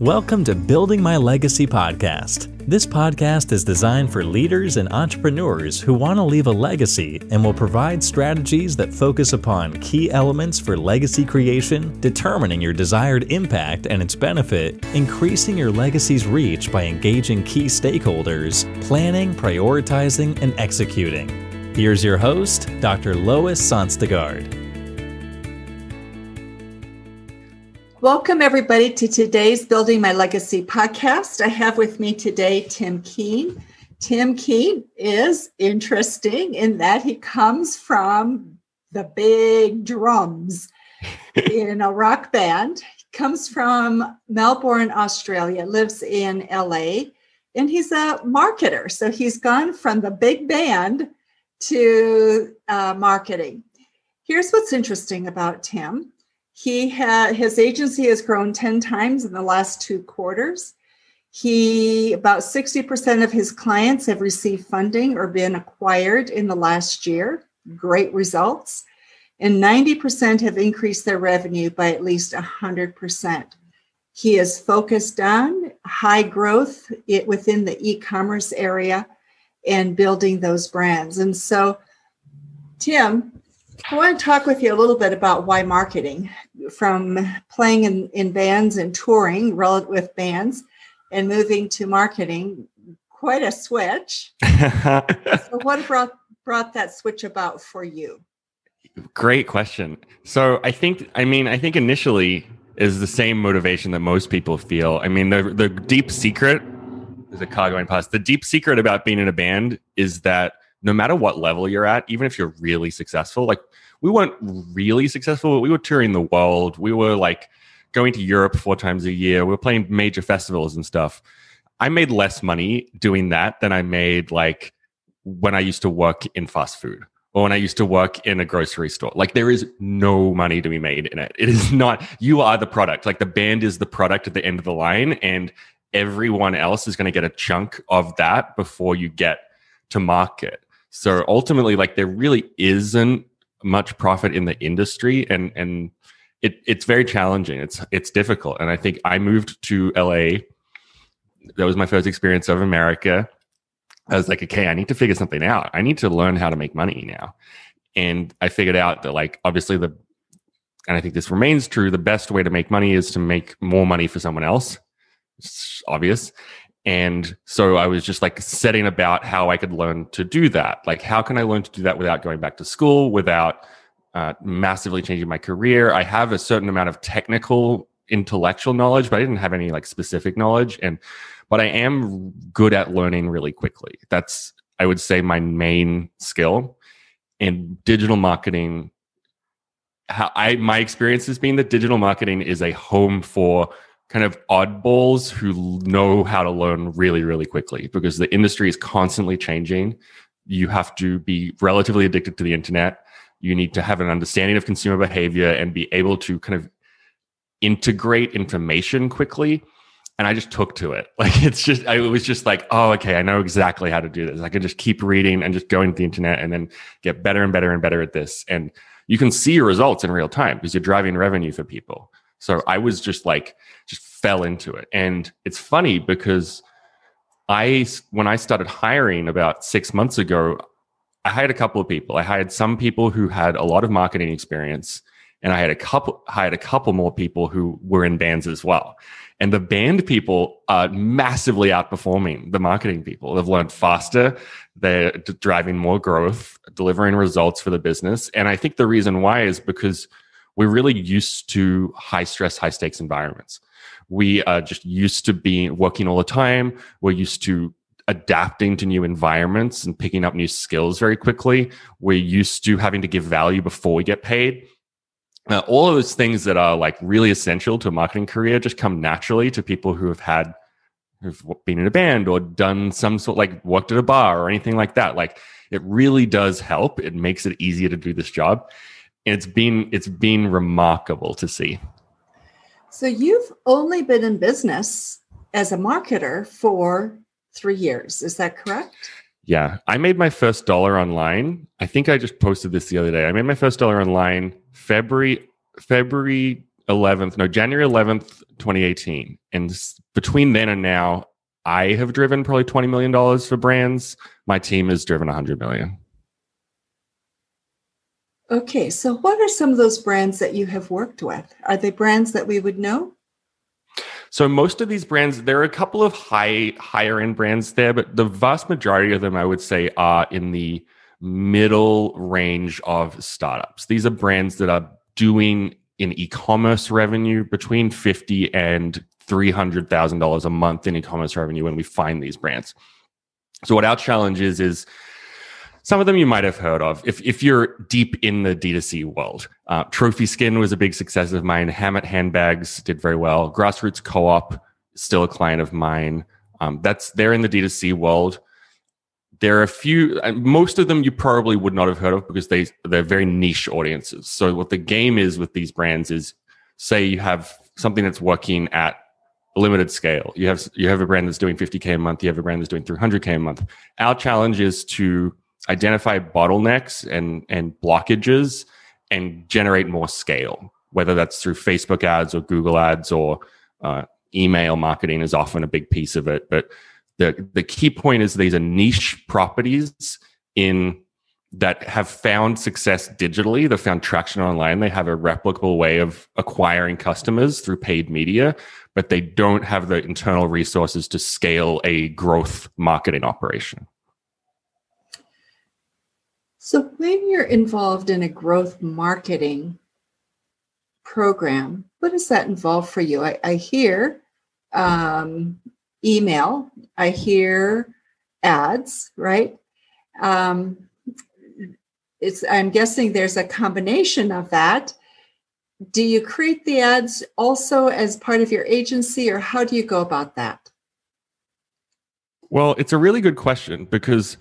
Welcome to Building My Legacy podcast. This podcast is designed for leaders and entrepreneurs who want to leave a legacy and will provide strategies that focus upon key elements for legacy creation, determining your desired impact and its benefit, increasing your legacy's reach by engaging key stakeholders, planning, prioritizing, and executing. Here's your host, Dr. Lois Sonstegard. Welcome, everybody, to today's Building My Legacy podcast. I have with me today Tim Keen. Tim Keen is interesting in that he comes from the big drums in a rock band. He comes from Melbourne, Australia, lives in LA, and he's a marketer. So he's gone from the big band to uh, marketing. Here's what's interesting about Tim he had his agency has grown 10 times in the last two quarters. He about 60% of his clients have received funding or been acquired in the last year. Great results. And 90% have increased their revenue by at least 100%. He is focused on high growth within the e commerce area and building those brands. And so, Tim, I want to talk with you a little bit about why marketing from playing in, in bands and touring with bands and moving to marketing. Quite a switch. so what brought brought that switch about for you? Great question. So I think I mean I think initially is the same motivation that most people feel. I mean the the deep secret is a going past. The deep secret about being in a band is that no matter what level you're at, even if you're really successful, like we weren't really successful, but we were touring the world. We were like going to Europe four times a year. We were playing major festivals and stuff. I made less money doing that than I made like when I used to work in fast food or when I used to work in a grocery store. Like there is no money to be made in it. It is not, you are the product. Like the band is the product at the end of the line and everyone else is going to get a chunk of that before you get to market. So ultimately, like there really isn't much profit in the industry, and and it it's very challenging. It's it's difficult, and I think I moved to LA. That was my first experience of America. I was like, okay, I need to figure something out. I need to learn how to make money now. And I figured out that, like, obviously, the, and I think this remains true, the best way to make money is to make more money for someone else. It's obvious. And so I was just like setting about how I could learn to do that. Like, how can I learn to do that without going back to school, without uh, massively changing my career? I have a certain amount of technical, intellectual knowledge, but I didn't have any like specific knowledge. And, but I am good at learning really quickly. That's, I would say, my main skill. And digital marketing, how I, my experience has been that digital marketing is a home for kind of oddballs who know how to learn really, really quickly because the industry is constantly changing. You have to be relatively addicted to the internet. You need to have an understanding of consumer behavior and be able to kind of integrate information quickly. And I just took to it. Like it's just, I was just like, oh, okay, I know exactly how to do this. I can just keep reading and just going to the internet and then get better and better and better at this. And you can see results in real time because you're driving revenue for people. So I was just like, just fell into it. And it's funny because I, when I started hiring about six months ago, I hired a couple of people. I hired some people who had a lot of marketing experience, and I had a couple hired a couple more people who were in bands as well. And the band people are massively outperforming the marketing people. They've learned faster, they're driving more growth, delivering results for the business. And I think the reason why is because we're really used to high stress, high stakes environments. We are just used to being working all the time. We're used to adapting to new environments and picking up new skills very quickly. We're used to having to give value before we get paid. Uh, all of those things that are like really essential to a marketing career just come naturally to people who have had who've been in a band or done some sort like worked at a bar or anything like that like it really does help it makes it easier to do this job it's been it's been remarkable to see. So you've only been in business as a marketer for three years. Is that correct? Yeah, I made my first dollar online. I think I just posted this the other day. I made my first dollar online February February 11th, no, January 11th, 2018. And between then and now, I have driven probably $20 million for brands. My team has driven 100 million. Okay, so what are some of those brands that you have worked with? Are they brands that we would know? So most of these brands, there are a couple of high higher end brands there, but the vast majority of them, I would say, are in the middle range of startups. These are brands that are doing in e-commerce revenue between fifty and three hundred thousand dollars a month in e-commerce revenue when we find these brands. So what our challenge is is some of them you might have heard of if, if you're deep in the D2C world. Uh, Trophy Skin was a big success of mine. Hammitt Handbags did very well. Grassroots Co-op, still a client of mine. Um, that's they're in the D2C world. There are a few, most of them you probably would not have heard of because they they're very niche audiences. So what the game is with these brands is, say you have something that's working at a limited scale. You have you have a brand that's doing 50k a month. You have a brand that's doing 300k a month. Our challenge is to identify bottlenecks and and blockages and generate more scale whether that's through facebook ads or google ads or uh, email marketing is often a big piece of it. But the the key point is these are niche properties in that have found success digitally they've found traction online they have a replicable way of acquiring customers through paid media but they don't have the internal resources to scale a growth marketing operation so, when you're involved in a growth marketing program, what does that involve for you? I, I hear um, email, I hear ads, right? Um, it's, I'm guessing there's a combination of that. Do you create the ads also as part of your agency, or how do you go about that? Well, it's a really good question because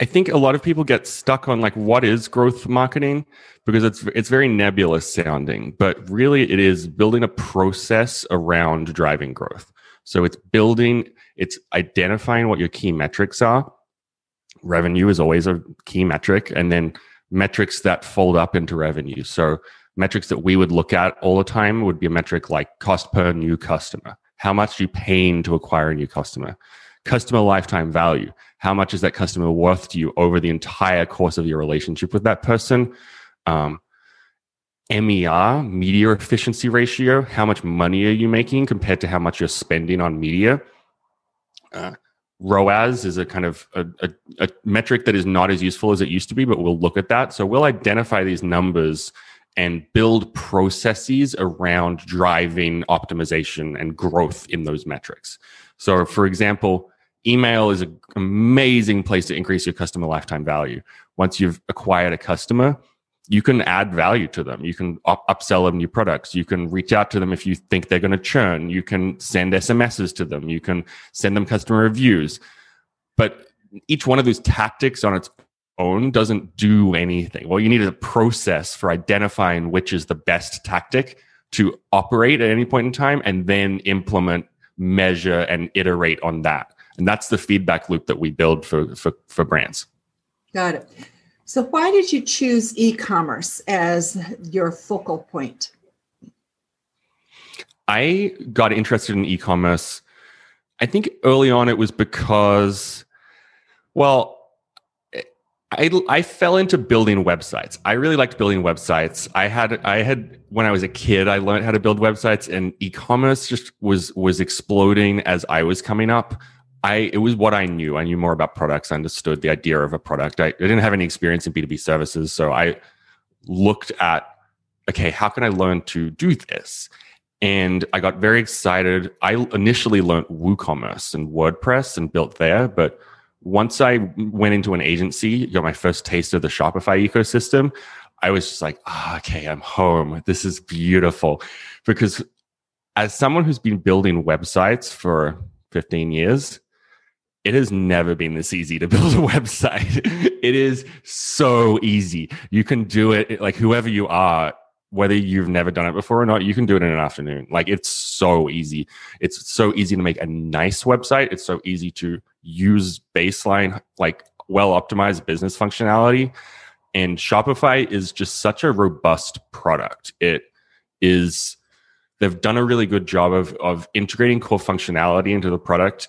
I think a lot of people get stuck on like what is growth marketing because it's it's very nebulous sounding, but really it is building a process around driving growth. So it's building, it's identifying what your key metrics are. Revenue is always a key metric, and then metrics that fold up into revenue. So metrics that we would look at all the time would be a metric like cost per new customer. How much you paying to acquire a new customer? Customer lifetime value how much is that customer worth to you over the entire course of your relationship with that person um, mer media efficiency ratio how much money are you making compared to how much you're spending on media uh, ROAS is a kind of a, a, a, metric that is not as useful as it used to be, but we'll look at that. So we'll identify these numbers and build processes around driving optimization and growth in those metrics. So, for example, email is an amazing place to increase your customer lifetime value. Once you've acquired a customer, you can add value to them. You can up- upsell them new products. You can reach out to them if you think they're going to churn. You can send SMSs to them. You can send them customer reviews. But each one of those tactics on its own doesn't do anything. Well, you need a process for identifying which is the best tactic to operate at any point in time and then implement, measure, and iterate on that. And that's the feedback loop that we build for, for, for brands. Got it. So, why did you choose e commerce as your focal point? I got interested in e commerce. I think early on it was because, well, I, I fell into building websites. I really liked building websites. I had I had when I was a kid, I learned how to build websites, and e-commerce just was was exploding as I was coming up. I it was what I knew. I knew more about products. I understood the idea of a product. I, I didn't have any experience in B two B services, so I looked at okay, how can I learn to do this? And I got very excited. I initially learned WooCommerce and WordPress and built there, but once I went into an agency, got my first taste of the Shopify ecosystem, I was just like, oh, okay, I'm home. This is beautiful. Because as someone who's been building websites for 15 years, it has never been this easy to build a website. it is so easy. You can do it like whoever you are, whether you've never done it before or not, you can do it in an afternoon. Like it's so easy. It's so easy to make a nice website. It's so easy to use baseline, like well optimized business functionality. And Shopify is just such a robust product. It is they've done a really good job of of integrating core functionality into the product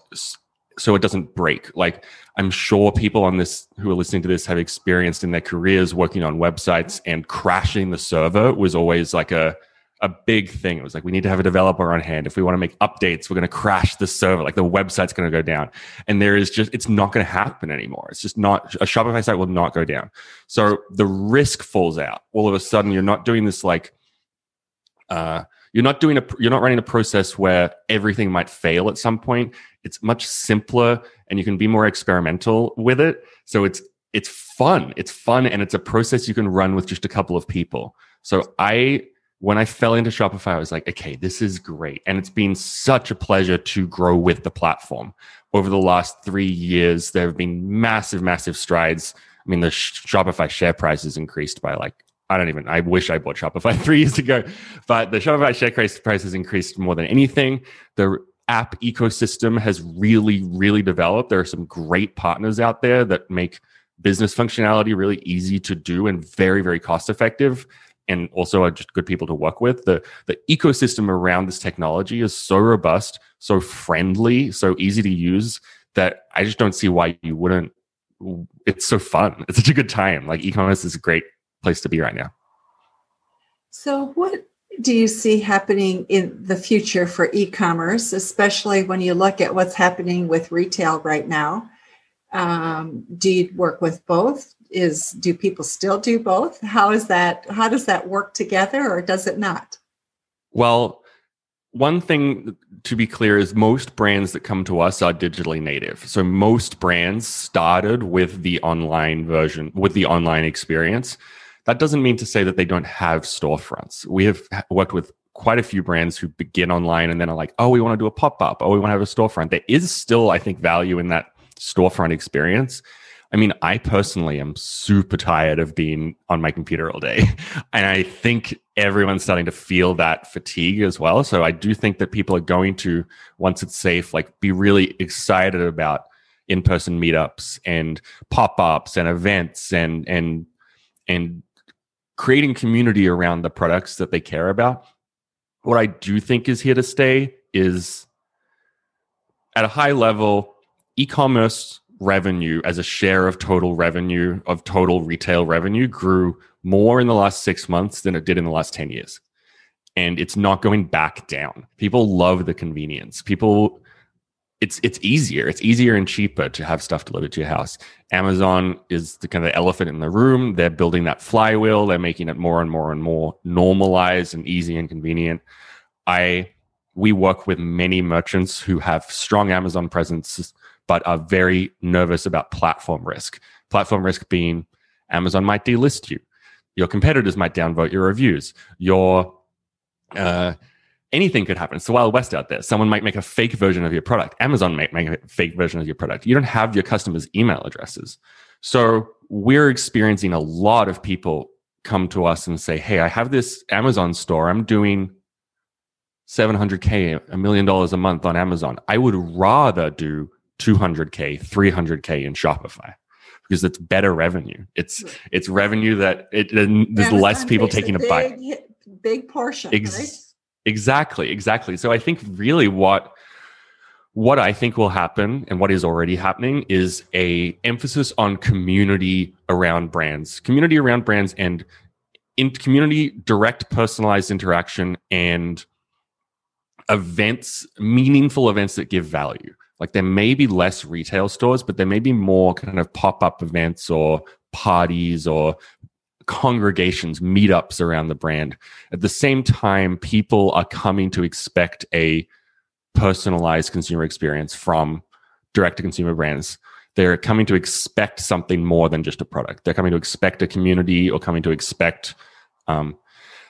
so it doesn't break. Like I'm sure people on this who are listening to this have experienced in their careers working on websites and crashing the server was always like a a big thing. It was like we need to have a developer on hand. If we want to make updates, we're going to crash the server. Like the website's going to go down. And there is just it's not going to happen anymore. It's just not a Shopify site will not go down. So the risk falls out. All of a sudden you're not doing this like uh you're not doing a you're not running a process where everything might fail at some point it's much simpler and you can be more experimental with it. So it's it's fun. It's fun and it's a process you can run with just a couple of people. So i when i fell into shopify i was like okay this is great. And it's been such a pleasure to grow with the platform. Over the last three years there have been massive massive strides. I mean the shopify share price has increased by like I don't even, I wish I bought Shopify three years ago, but the Shopify share price, has increased more than anything. The app ecosystem has really, really developed. There are some great partners out there that make business functionality really easy to do and very, very cost effective. And also are just good people to work with. The the ecosystem around this technology is so robust, so friendly, so easy to use that I just don't see why you wouldn't. It's so fun. It's such a good time. Like e-commerce is a great place to be right now. So, what do you see happening in the future for e-commerce, especially when you look at what's happening with retail right now? Um, do you work with both? Is do people still do both? How is that? How does that work together, or does it not? Well, one thing to be clear is most brands that come to us are digitally native. So most brands started with the online version, with the online experience. That doesn't mean to say that they don't have storefronts. We have worked with quite a few brands who begin online and then are like, oh, we want to do a pop up. Oh, we want to have a storefront. There is still, I think, value in that storefront experience. I mean, I personally am super tired of being on my computer all day. And I think everyone's starting to feel that fatigue as well. So I do think that people are going to, once it's safe, like be really excited about in-person meetups and pop-ups and events and and and creating community around the products that they care about. What I do think is here to stay is at a high level, e commerce revenue as a share of total revenue, of total retail revenue, grew more in the last six months than it did in the last 10 years. And it's not going back down. People love the convenience. People it's it's easier. It's easier and cheaper to have stuff delivered to your house. Amazon is the kind of the elephant in the room. They're building that flywheel. They're making it more and more and more normalized and easy and convenient. I we work with many merchants who have strong Amazon presence but are very nervous about platform risk. Platform risk being Amazon might delist you. Your competitors might downvote your reviews. Your uh, anything could happen. It's the Wild West out there. Someone might make a fake version of your product. Amazon might make a fake version of your product. You don't have your customers' email addresses. So we're experiencing a lot of people come to us and say, Hey, I have this Amazon store. I'm doing 700K, a million dollars a month on Amazon. I would rather do 200K, 300K in Shopify because it's better revenue. It's it's revenue that it, there's Amazon less people taking a, bite. Big portion, Ex- right? Exactly, exactly. So I think really what what I think will happen and what is already happening is a emphasis on community around brands, community around brands and in community direct personalized interaction and events, meaningful events that give value. Like there may be less retail stores, but there may be more kind of pop-up events or parties or congregations, meetups around the brand. At the same time, people are coming to expect a personalized consumer experience from direct to consumer brands. They're coming to expect something more than just a product. They're coming to expect a community or coming to expect um,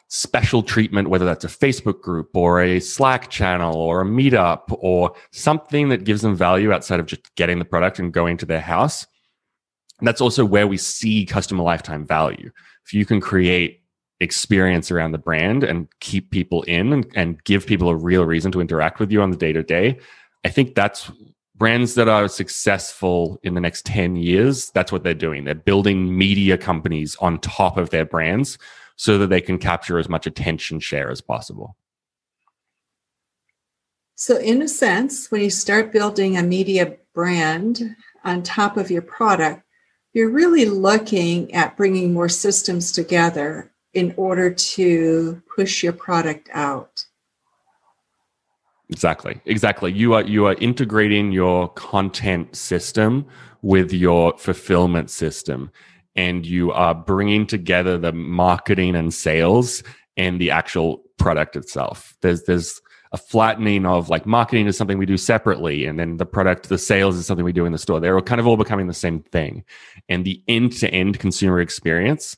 special treatment, whether that's a Facebook group or a Slack channel or a meetup or something that gives them value outside of just getting the product and going to their house. And that's also where we see customer lifetime value if you can create experience around the brand and keep people in and, and give people a real reason to interact with you on the day to day, I think that's brands that are successful in the next 10 years. That's what they're doing. They're building media companies on top of their brands so that they can capture as much attention share as possible. So, in a sense, when you start building a media brand on top of your product, you're really looking at bringing more systems together in order to push your product out. Exactly. Exactly. You are you are integrating your content system with your fulfillment system and you are bringing together the marketing and sales and the actual product itself. There's there's a flattening of like marketing is something we do separately and then the product the sales is something we do in the store. They're kind of all becoming the same thing. And the end-to-end consumer experience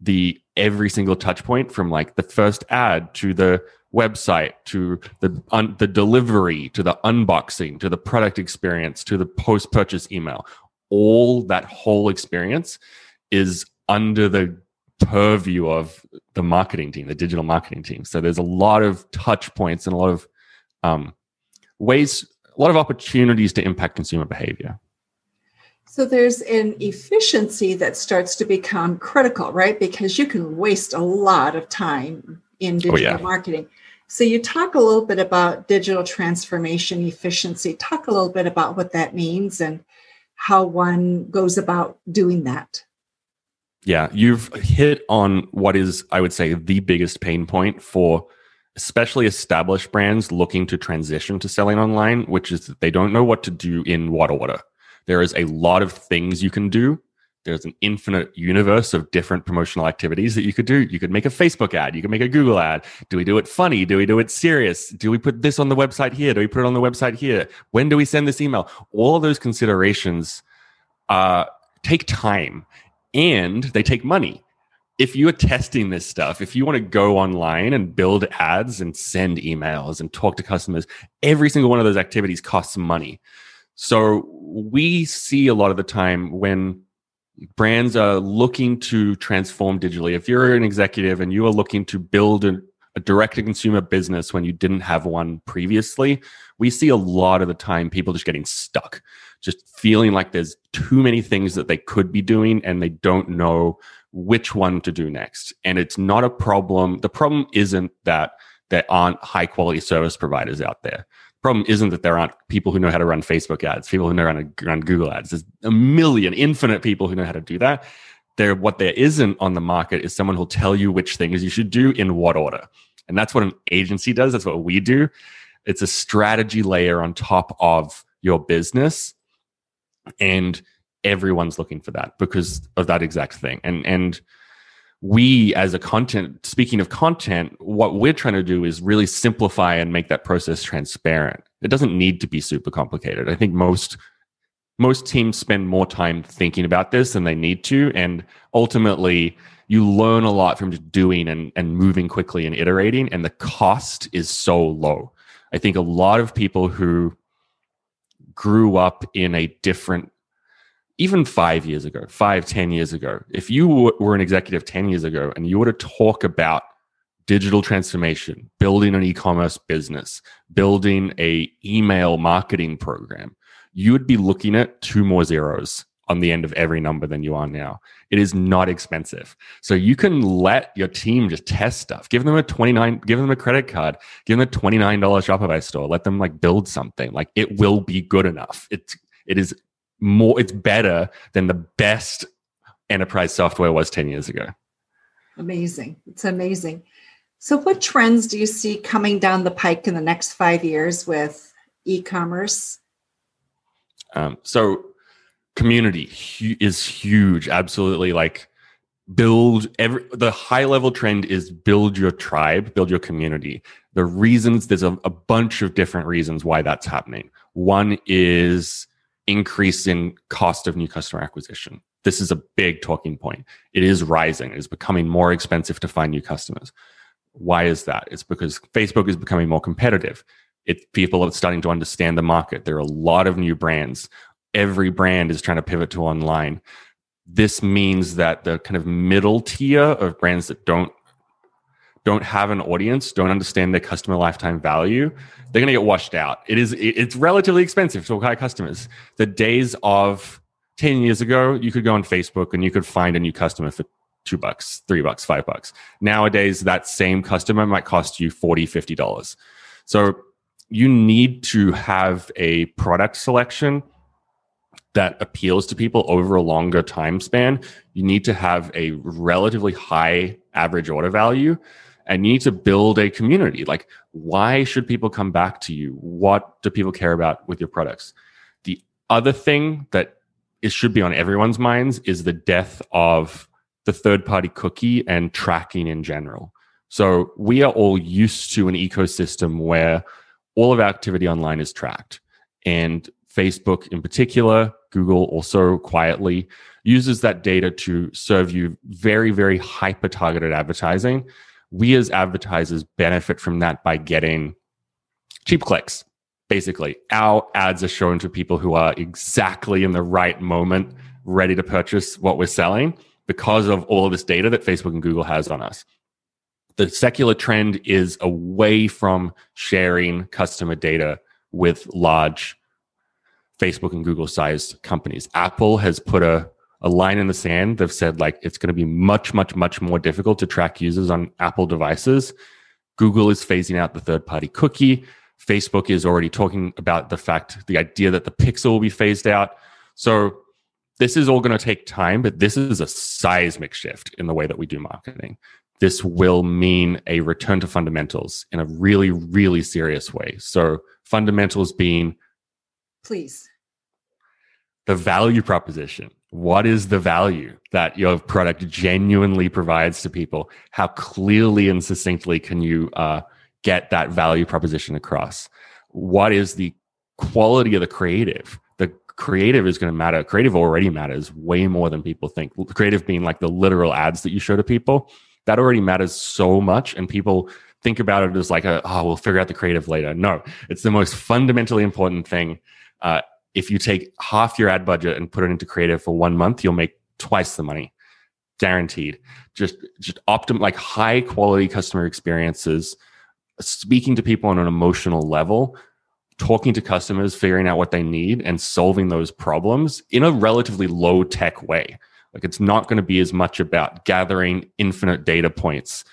the every single touch point from like the first ad to the website to the un, the delivery to the unboxing to the product experience to the post purchase email all that whole experience is under the purview of the marketing team the digital marketing team so there's a lot of touch points and a lot of um, ways a lot of opportunities to impact consumer behavior so there's an efficiency that starts to become critical, right? Because you can waste a lot of time in digital oh, yeah. marketing. So you talk a little bit about digital transformation efficiency. Talk a little bit about what that means and how one goes about doing that. Yeah, you've hit on what is, I would say, the biggest pain point for especially established brands looking to transition to selling online, which is that they don't know what to do in what order. There is a lot of things you can do. There's an infinite universe of different promotional activities that you could do. You could make a Facebook ad. You could make a Google ad. Do we do it funny? Do we do it serious? Do we put this on the website here? Do we put it on the website here? When do we send this email? All of those considerations uh, take time and they take money. If you are testing this stuff, if you want to go online and build ads and send emails and talk to customers, every single one of those activities costs money. So we see a lot of the time when brands are looking to transform digitally. If you're an executive and you are looking to build a, a direct to consumer business when you didn't have one previously, we see a lot of the time people just getting stuck, just feeling like there's too many things that they could be doing and they don't know which one to do next. And it's not a problem. The problem isn't that there aren't high quality service providers out there The problem isn't that there aren't people who know how to run Facebook ads, people who know how to run Google ads. There's a million, infinite people who know how to do that. There, what there isn't on the market is someone who'll tell you which things you should do in what order. And that's what an agency does. That's what we do. It's a strategy layer on top of your business. And everyone's looking for that because of that exact thing. And, and, we as a content speaking of content what we're trying to do is really simplify and make that process transparent. It doesn't need to be super complicated. I think most most teams spend more time thinking about this than they need to. And ultimately you learn a lot from just doing and, and moving quickly and iterating and the cost is so low. I think a lot of people who grew up in a different even five years ago, five, ten years ago, if you were an executive 10 years ago and you were to talk about digital transformation, building an e-commerce business, building a email marketing program, you would be looking at two more zeros on the end of every number than you are now. It is not expensive. So you can let your team just test stuff. Give them a 29, give them a credit card, give them a $29 Shopify store, let them like build something. Like it will be good enough. It's it is more it's better than the best enterprise software was 10 years ago amazing it's amazing so what trends do you see coming down the pike in the next five years with e-commerce um, so community hu- is huge absolutely like build every the high level trend is build your tribe build your community the reasons there's a, a bunch of different reasons why that's happening one is increase in cost of new customer acquisition. This is a big talking point. It is rising. It is becoming more expensive to find new customers. Why is that? It's because Facebook is becoming more competitive. It, people are starting to understand the market. There are a lot of new brands. Every brand is trying to pivot to online. This means that the kind of middle tier of brands that don't don't have an audience, don't understand their customer lifetime value, they're going to get washed out. It is it's relatively expensive to acquire customers. The days of 10 years ago, you could go on Facebook and you could find a new customer for two bucks, three bucks, five bucks. Nowadays, that same customer might cost you 40 $50. So you need to have a product selection that appeals to people over a longer time span. You need to have a relatively high average order value and you need to build a community. Like, why should people come back to you? What do people care about with your products? The other thing that it should be on everyone's minds is the death of the third party cookie and tracking in general. So we are all used to an ecosystem where all of our activity online is tracked. And Facebook in particular, Google also quietly uses that data to serve you very, very hyper targeted advertising. We as advertisers benefit from that by getting cheap clicks. Basically, our ads are shown to people who are exactly in the right moment, ready to purchase what we're selling because of all of this data that Facebook and Google has on us. The secular trend is away from sharing customer data with large Facebook and Google sized companies. Apple has put a, a line in the sand. They've said like it's going to be much, much, much more difficult to track users on Apple devices. Google is phasing out the third party cookie. Facebook is already talking about the fact, the idea that the pixel will be phased out. So this is all going to take time, but this is a seismic shift in the way that we do marketing. This will mean a return to fundamentals in a really, really serious way. So fundamentals being please? The value proposition. What is the value that your product genuinely provides to people? How clearly and succinctly can you uh, get that value proposition across? What is the quality of the creative? The creative is going to matter. Creative already matters way more than people think. Creative being like the literal ads that you show to people, that already matters so much. And people think about it as like a, oh, we'll figure out the creative later. No, it's the most fundamentally important thing uh, if you take half your ad budget and put it into creative for one month, you'll make twice the money, guaranteed. Just just optim like high quality customer experiences, speaking to people on an emotional level, talking to customers, figuring out what they need, and solving those problems in a relatively low tech way. Like it's not going to be as much about gathering infinite data points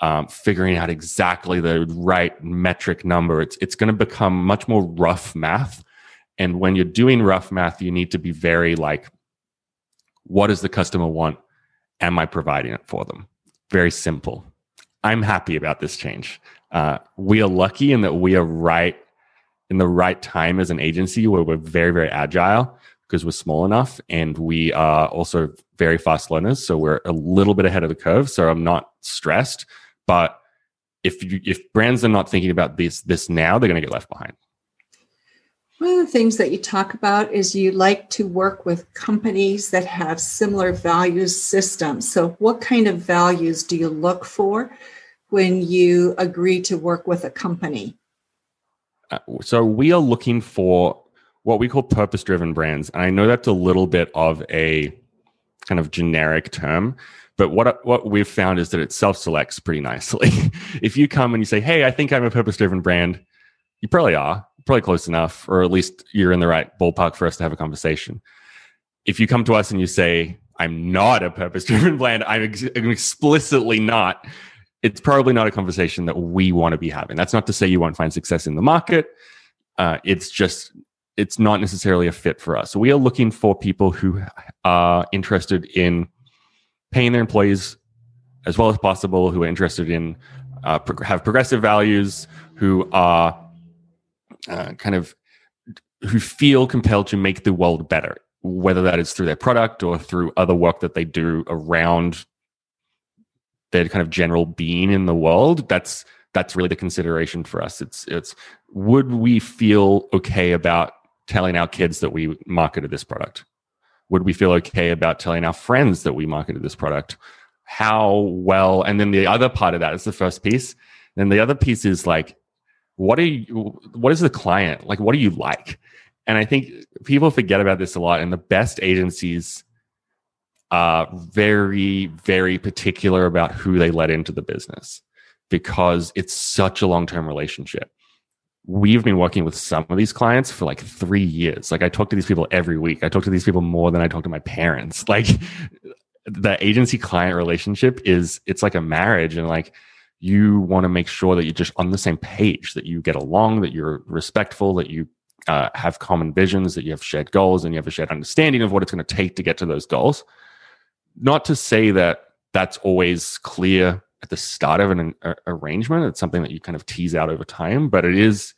um, figuring out exactly the right metric number. It's it's going to become much more rough math and when you're doing rough math, you need to be very like, what does the customer want? Am I providing it for them? Very simple. I'm happy about this change. Uh, we are lucky in that we are right in the right time as an agency where we're very, very agile because we're small enough and we are also very fast learners. So we're a little bit ahead of the curve. So I'm not stressed. But if you, if brands are not thinking about this this now, they're going to get left behind. One of the things that you talk about is you like to work with companies that have similar values systems. So, what kind of values do you look for when you agree to work with a company? Uh, so, we are looking for what we call purpose driven brands. And I know that's a little bit of a kind of generic term, but what what we've found is that it self selects pretty nicely. if you come and you say, "Hey, I think I'm a purpose driven brand," you probably are probably close enough, or at least you're in the right ballpark for us to have a conversation. If you come to us and you say, I'm not a purpose driven brand, I'm, ex- I'm explicitly not, it's probably not a conversation that we want to be having. That's not to say you won't find success in the market. Uh, it's just, it's not necessarily a fit for us. So we are looking for people who are interested in paying their employees as well as possible, who are interested in uh, pro- have progressive values, who are uh, kind of who feel compelled to make the world better, whether that is through their product or through other work that they do around their kind of general being in the world. That's that's really the consideration for us. It's it's would we feel okay about telling our kids that we marketed this product? Would we feel okay about telling our friends that we marketed this product? How well? And then the other part of that is the first piece. Then the other piece is like, what are you what is the client like what do you like? And i think people forget about this a lot and the best agencies are very very particular about who they let into the business because it's such a long-term relationship. We've been working with some of these clients for like three years. Like i talk to these people every week. I talk to these people more than i talk to my parents. Like the agency client relationship is it's like a marriage and like you want to make sure that you're just on the same page, that you get along, that you're respectful, that you uh, have common visions, that you have shared goals, and you have a shared understanding of what it's going to take to get to those goals. Not to say that that's always clear at the start of an arrangement. It's something that you kind of tease out over time, but it is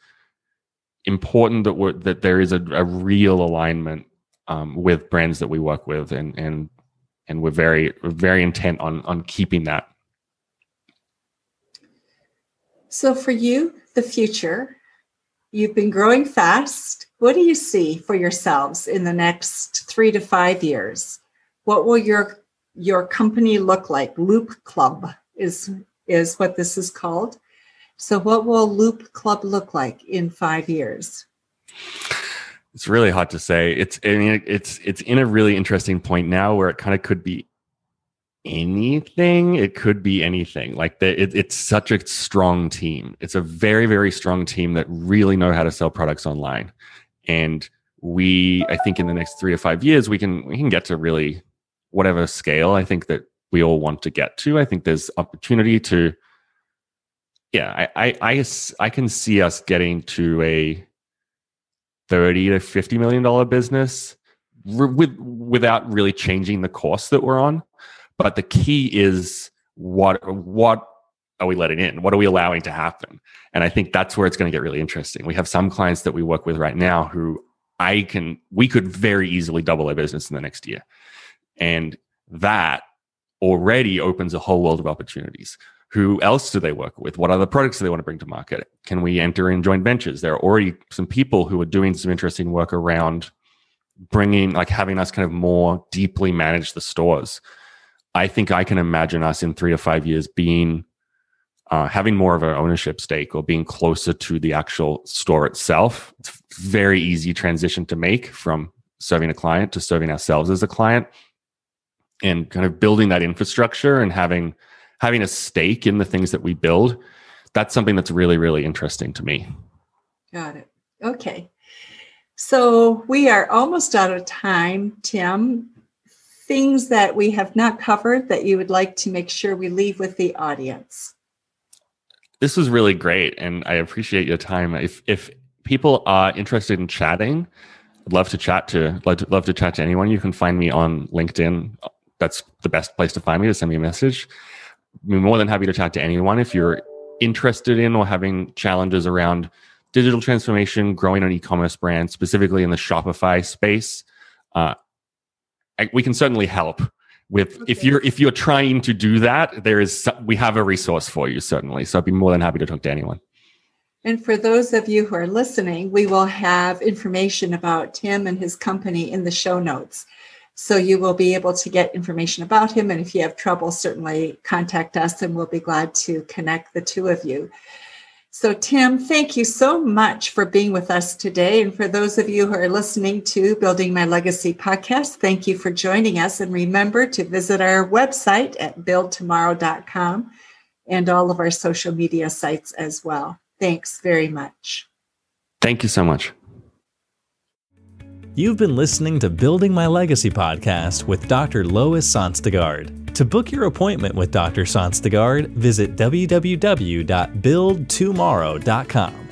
important that we're, that there is a, a real alignment um, with brands that we work with, and and and we're very very intent on on keeping that. So for you, the future, you've been growing fast. What do you see for yourselves in the next three to five years? What will your your company look like? Loop Club is is what this is called. So what will Loop Club look like in five years? It's really hard to say. It's I mean, it's it's in a really interesting point now where it kind of could be anything. It could be anything. Like the, it, it's such a strong team. It's a very very strong team that really know how to sell products online, and we I think in the next three to five years we can we can get to really whatever scale I think that we all want to get to. I think there's opportunity to. Yeah, I, I, I, I can see us getting to a 30 to 50 million dollar business with without really changing the course that we're on but the key is what what are we letting in what are we allowing to happen and i think that's where it's going to get really interesting we have some clients that we work with right now who i can we could very easily double their business in the next year and that already opens a whole world of opportunities who else do they work with? What other products do they want to bring to market? Can we enter in joint ventures? There are already some people who are doing some interesting work around bringing, like having us kind of more deeply manage the stores. I think I can imagine us in three to five years being uh, having more of an ownership stake or being closer to the actual store itself. It's very easy transition to make from serving a client to serving ourselves as a client and kind of building that infrastructure and having having a stake in the things that we build, that's something that's really, really interesting to me. Got it. Okay. So we are almost out of time, Tim. Things that we have not covered that you would like to make sure we leave with the audience. This was really great, and I appreciate your time. If if people are interested in chatting, I'd love to chat to love to, love to chat to anyone. You can find me on LinkedIn. That's the best place to find me to send me a message. I'm more than happy to chat to anyone if you're interested in or having challenges around digital transformation, growing an e-commerce brand, specifically in the Shopify space. Uh, we can certainly help with okay. if you're if you're trying to do that. There is we have a resource for you certainly. So I'd be more than happy to talk to anyone. And for those of you who are listening, we will have information about Tim and his company in the show notes. So you will be able to get information about him. And if you have trouble, certainly contact us and we'll be glad to connect the two of you. So, Tim, thank you so much for being with us today. And for those of you who are listening to Building My Legacy podcast, thank you for joining us. And remember to visit our website at buildtomorrow.com and all of our social media sites as well. Thanks very much. Thank you so much. You've been listening to Building My Legacy podcast with Dr. Lois Sonstegard. To book your appointment with Dr. Sonstegard, visit www.buildtomorrow.com.